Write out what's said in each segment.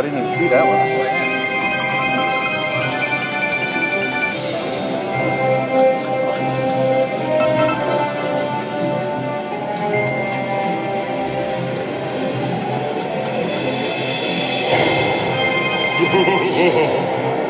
I didn't even see that one.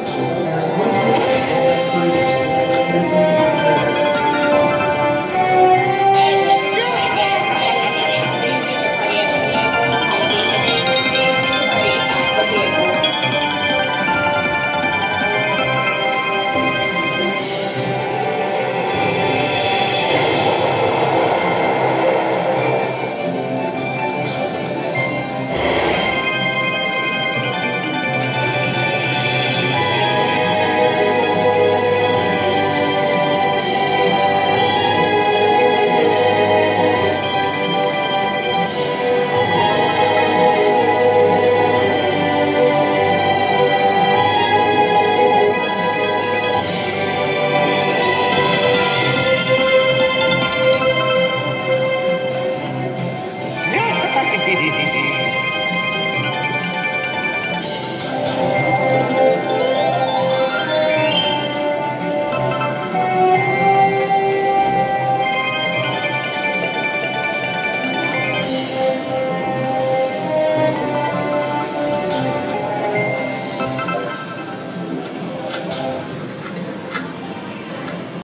Hehehehe